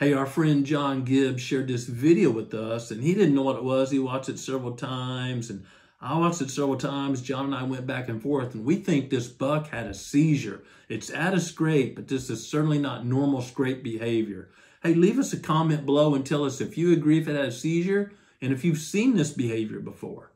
Hey, our friend John Gibbs shared this video with us, and he didn't know what it was. He watched it several times, and I watched it several times. John and I went back and forth, and we think this buck had a seizure. It's at a scrape, but this is certainly not normal scrape behavior. Hey, leave us a comment below and tell us if you agree if it had a seizure and if you've seen this behavior before.